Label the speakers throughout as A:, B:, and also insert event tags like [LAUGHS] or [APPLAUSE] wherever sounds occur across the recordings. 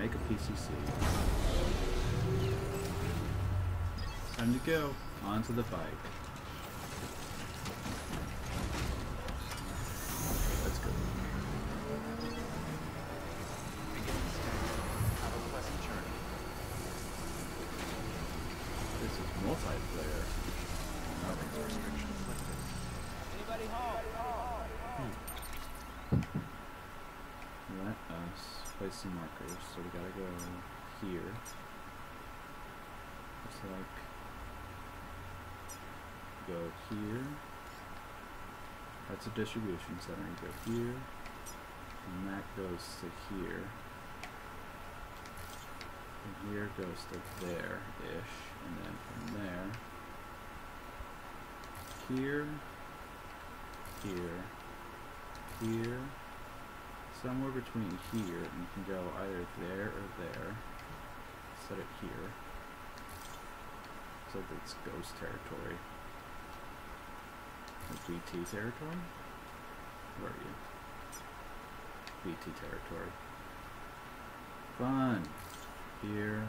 A: make a PCC. Time to go. On to the fight. Let's go.
B: Have a pleasant journey.
A: This is multiplayer. Oh,
B: Restriction lifted.
C: Anybody home?
A: let us markers. So we gotta go here. Looks like go here. That's a distribution center. You go here, and that goes to here. And here goes to there-ish, and then from there, here, here, here, somewhere between here, and you can go either there or there. Set it here. So that it's ghost territory. BT territory? Where are you? BT territory. Fun! Here.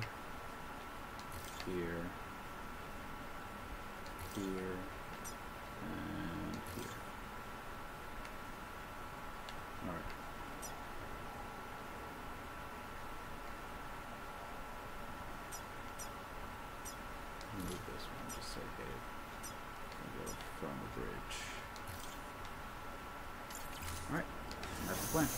A: Here. Here. And here. Alright. Move this one, just say, hey, we go from the bridge. Alright, that's the plan.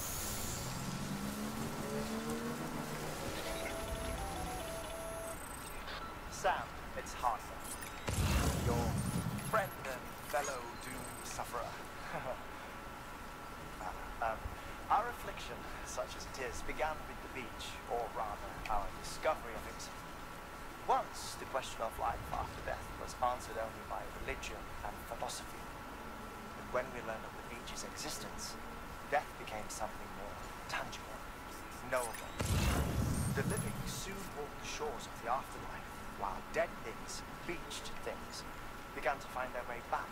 B: Sam, it's Heartman. Your friend and fellow [LAUGHS] um, our affliction, such as it is, began with the beach, or rather, our discovery of it. Once, the question of life after death was answered only by religion and philosophy. But when we learned of the beach's existence, death became something more tangible, knowable. The living soon walked the shores of the afterlife, while dead things, beached things, began to find their way back.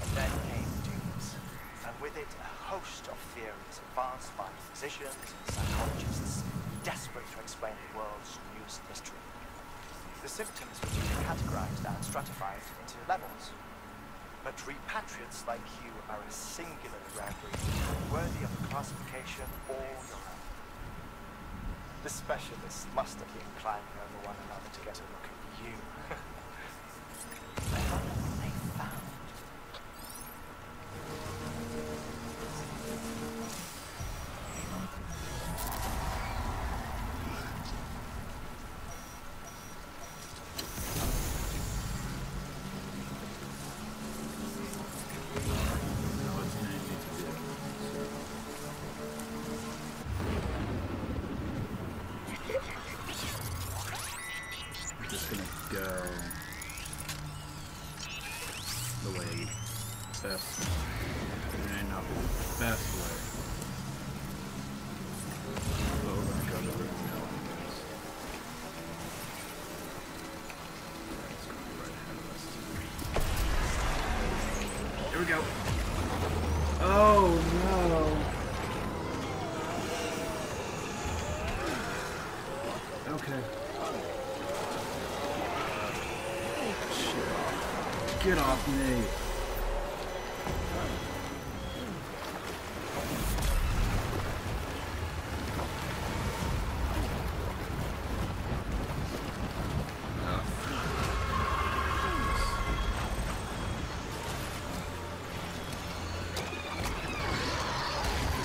B: And then came dooms, and with it a host of theories advanced by physicians and psychologists, desperate to explain the world's newest mystery. The symptoms were categorized and stratified into levels. But repatriates like you are a singularly rare breed, worthy of a classification all your own. The specialists must have been climbing over one another to get a look at you. [LAUGHS]
A: go the way best. It not the best way.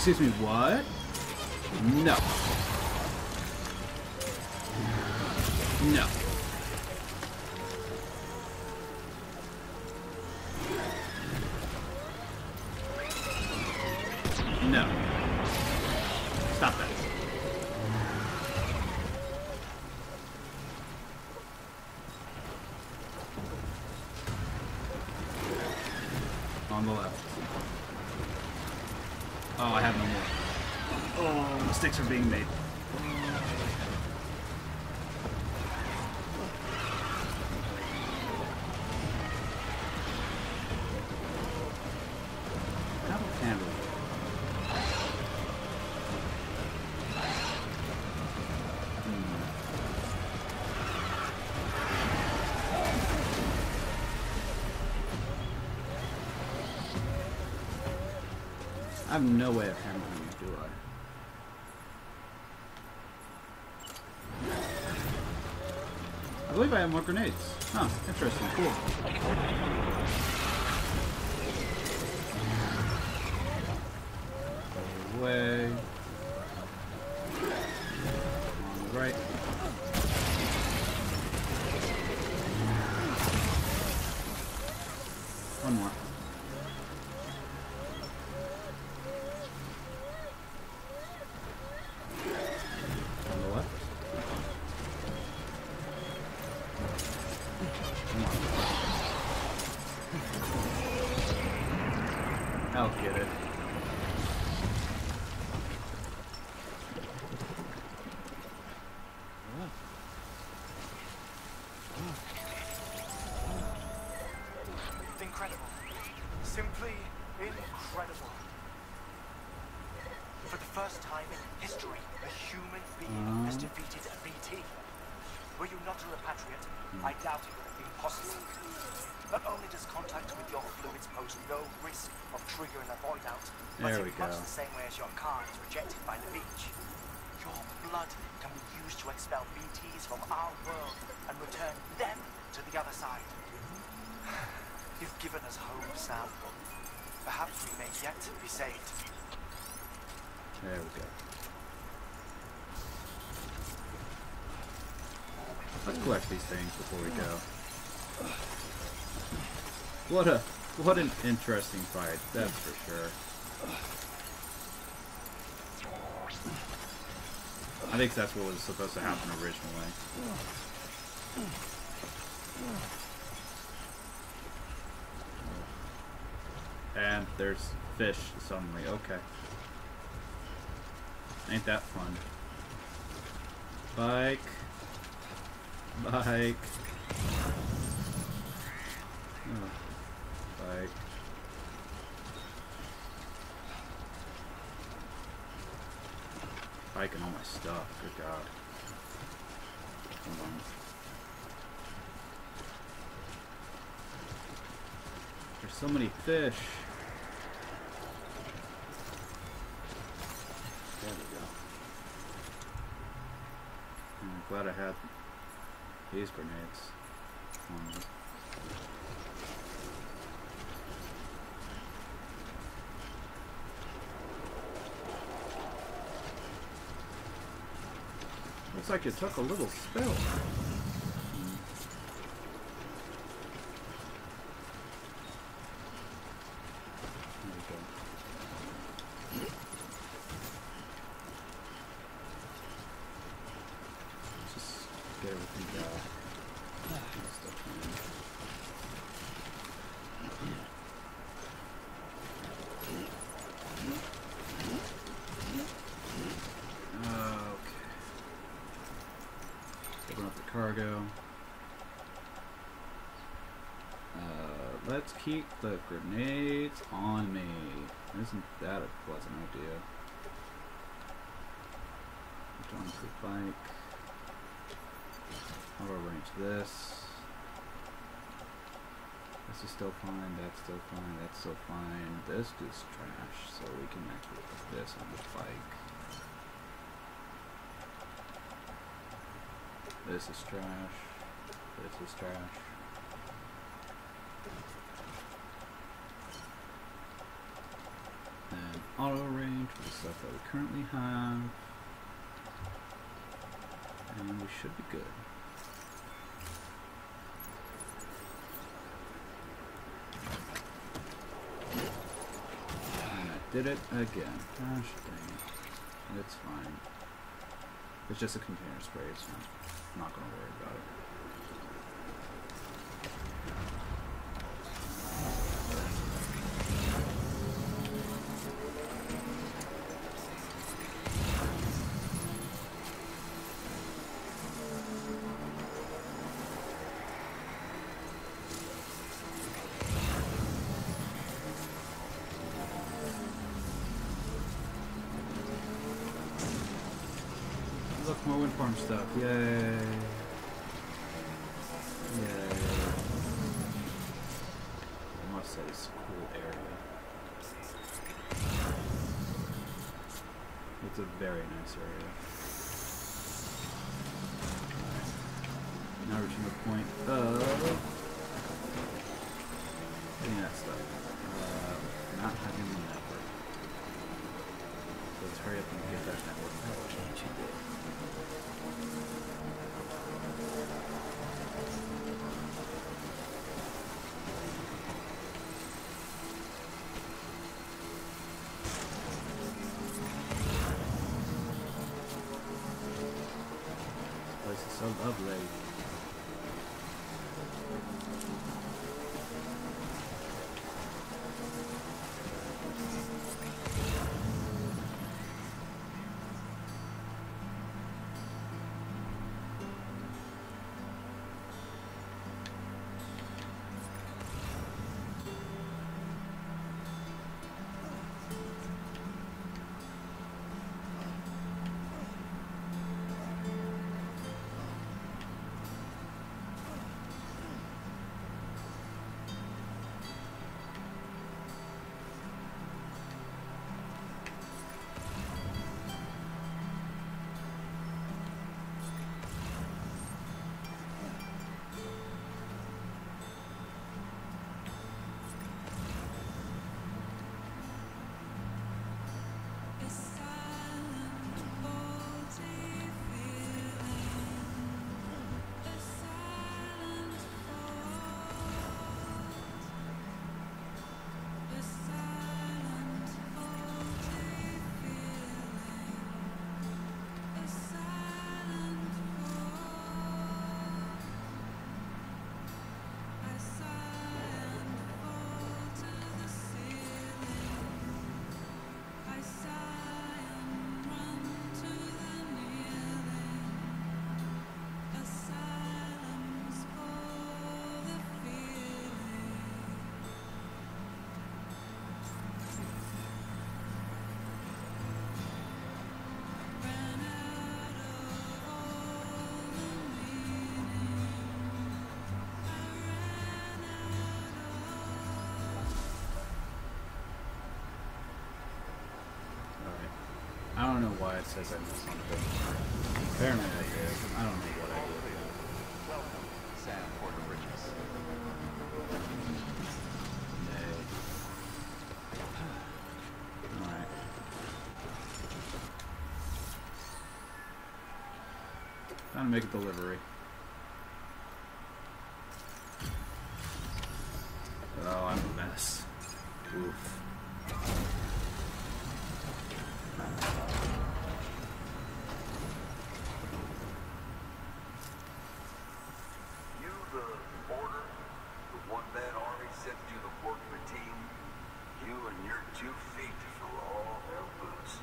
A: Excuse me, what? No. No. Oh, I have no more. Oh, mistakes are being made. No way of handling you, do I? I believe I have more grenades. Huh, interesting, cool. Away.
B: Simply incredible. For the first time in history, a human being has
A: Um.
B: defeated a BT. Were you not a repatriate, I doubt it would have been possible. Not only does contact with your fluids pose no risk of triggering a void out, but
A: There
B: in much
A: go.
B: the same way as your ka is rejected by the beach. Your blood can be used to expel BTs from our world and return them to the other side. [LAUGHS] You've given us hope, Sam. Perhaps we may yet be saved.
A: There we go. Let's collect these things before we go. What a what an interesting fight, that's for sure. I think that's what was supposed to happen originally. And there's fish suddenly, okay. Ain't that fun. Bike. Bike. Oh. Bike. And all my stuff, good god. Hold on. There's so many fish. There we go. I'm glad I had these grenades on me. Looks like it took a little spill. Hmm. There we go. Just get everything back. Get stuff in. Okay. Uh, let's keep the grenades on me. Isn't that a pleasant idea? Join the bike. I'll arrange this. This is still fine, that's still fine, that's still fine. This is trash, so we can actually put this on the bike. This is trash. This is trash. And auto range for the stuff that we currently have. And we should be good. Did it again. Gosh dang it. It's fine. It's just a container spray, it's I'm not gonna worry about it. I must say, it's a cool area. It's a very nice area. Now reaching the point of getting that stuff. Uh, not having the network. So let's hurry up and get that network. What can't you know why it says I missed on the Apparently I did. I don't know what I did.
D: Welcome, Sam Porter Bridges.
A: Nay. Alright. Time to make a delivery. Oh, I'm a mess. Oof.
E: You, the order, the one-man army sent you the work of a team. You and your two feet for all their boots.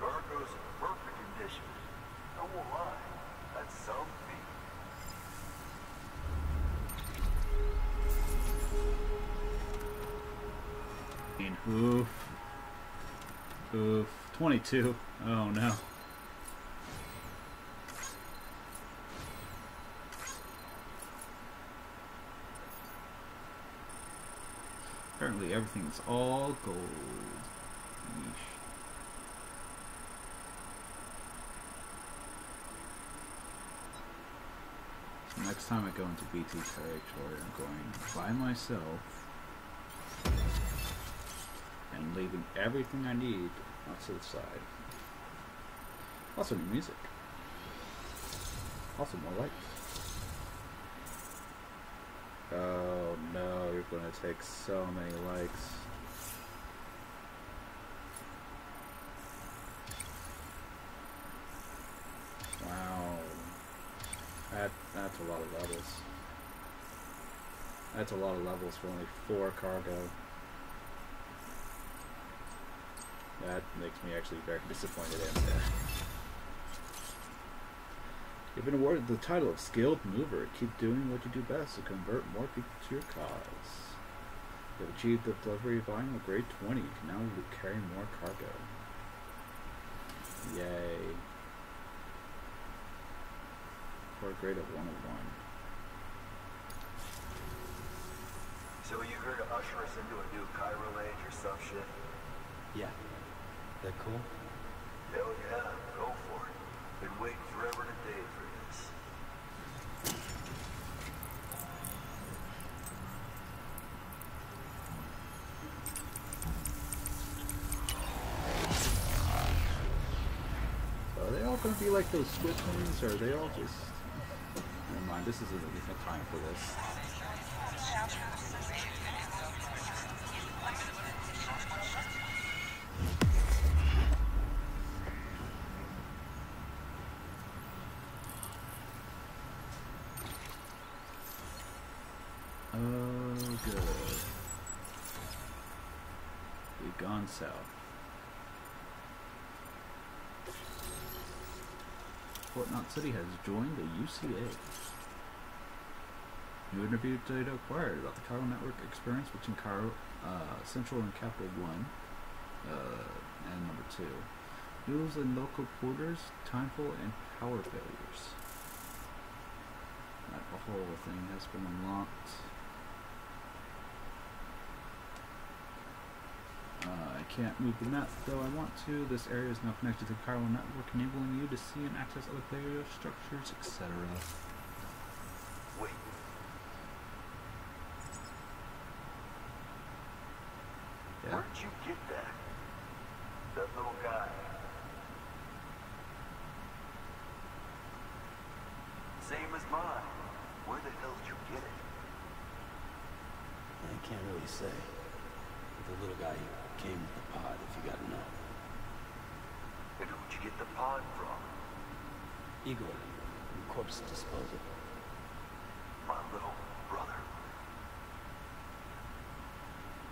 E: Cargo's in perfect condition. I won't lie, that's some feat.
A: Oof. Oof. 22. Oh no. Apparently everything's all gold. Yeesh. Next time I go into BT territory, I'm going by myself and leaving everything I need off to the side. Also new music. Also more lights. Oh no, you're gonna take so many likes. Wow. That that's a lot of levels. That's a lot of levels for only four cargo. That makes me actually very disappointed in that. You've been awarded the title of Skilled Mover. Keep doing what you do best to convert more people to your cause. You have achieved the delivery volume of grade 20. You can now carry more cargo. Yay. For a grade of 101.
E: So you here to usher us into a new Chiral Age or some shit?
D: Yeah. That cool?
E: Hell yeah, go for it. Been waiting forever and a day for this.
A: Are they all gonna be like those squid things, or are they all just... Never mind, this isn't the time for this. We've south. Port Knot City has joined the UCA. New interview data acquired about the Chiral Network experience between Cairo uh, Central and Capital One, uh, and number two. Noodles and local porters, timefall and power failures. That whole thing has been unlocked. Uh, I can't move the map though I want to. This area is now connected to the Chiral network, enabling you to see and access other player structures, etc.
E: Wait.
A: Yeah.
E: Where'd you get that? That little guy. Same as mine. Where the hell did you get it?
F: I can't really say. The little guy who came with the pod, if you gotta know.
E: And who'd you get the pod from?
F: Igor, from corpse disposal.
E: My little brother.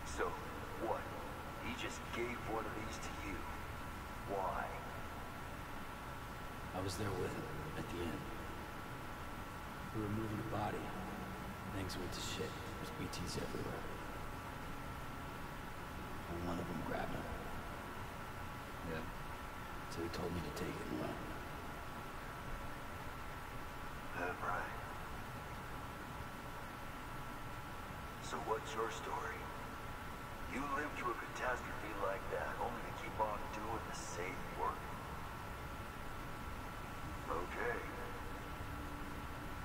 E: So, what? He just gave one of these to you. Why?
F: I was there with him at the end. We were moving the body. Things went to shit. There's BTs everywhere. And one of them grabbed him.
A: Yeah.
F: So he told me to take it and run.
E: That right. So what's your story? You lived through a catastrophe like that, only to keep on doing the same work. Okay.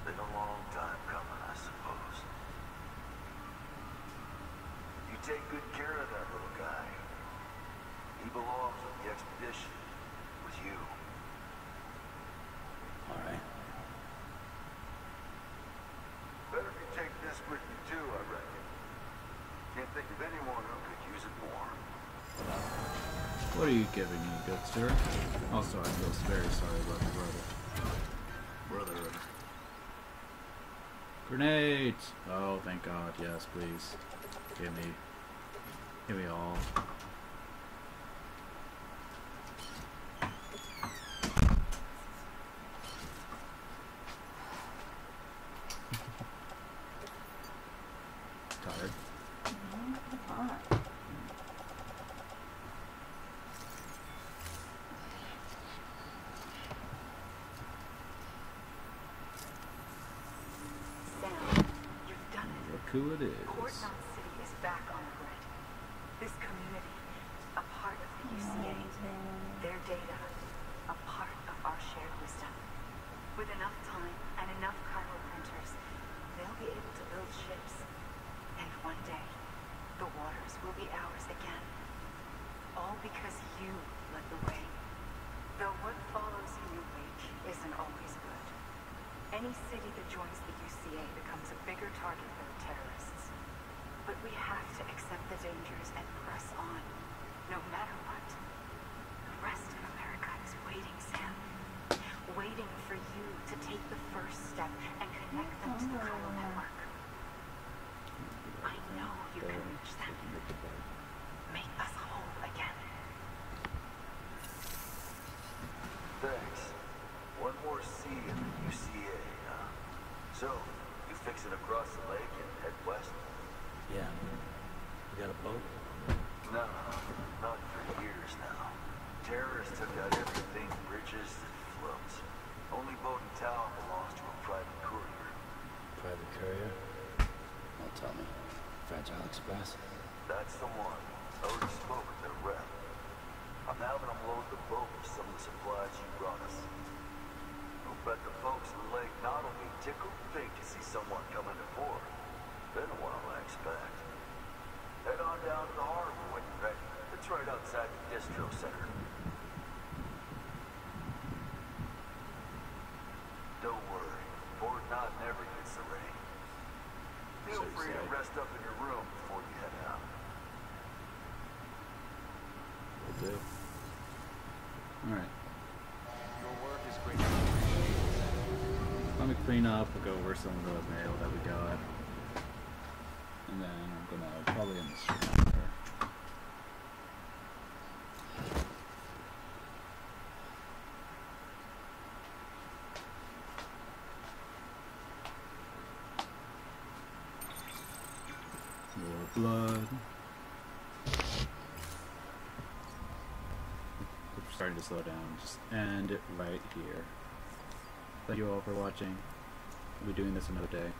E: Been a long time coming, I suppose. You take good care of guy. He belongs with the expedition, with you.
F: All right.
E: Better if you take this with you too, I reckon. Can't think of anyone who could use it more.
A: What are you giving me, good sir? Also, I feel very sorry about the brother. Brother. Grenades! Oh, thank God. Yes, please. Give me. Give me all. Tired.
G: Sam, you've done it.
A: Who it
G: Port
A: is.
G: Knot City is back on the grid. This community, a part of the oh, UCA. Their data, a part of our shared wisdom. With enough time and enough chiral printers, they'll be able to build ships. And one day, the waters will be ours again. All because you led the way. Though what follows in your wake isn't always good. Any city that joins the UCA becomes a bigger target for the terrorists. But we have to accept the dangers and press on, no matter what. The rest of America is waiting, Sam. Waiting for you to take the first step and connect them to the Chiral network. I know you can reach them. Make us whole again.
E: Thanks. One more C in the UCA, huh? So, you it across the lake and head west?
F: Yeah. You got a boat?
E: No, not for years now. Terrorists took out everything, bridges and floats. Only boat in town belongs to a private courier.
F: Private courier? Don't tell me. Fragile Express?
E: That's the one. I Already spoke with their rep. I'm having them load the boat with some of the supplies you brought us. Bet the folks in the lake not only tickled pink to see someone coming to port. Been a while, I expect. Head on down to the harbor when you're ready. It's right outside the distro center. Don't worry, Port Knot never gets the rain. Feel
A: So
E: free to rest up in your room before you head out.
A: Will do. Alright.
D: Appreciated.
A: Clean up, we'll go over some of the mail that we got. And then I'm gonna probably end the stream there. More blood. We're starting to slow down. Just end it right here. Thank you all for watching. We'll be doing this another day.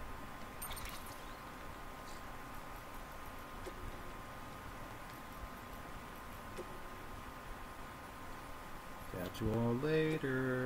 A: Catch you all later.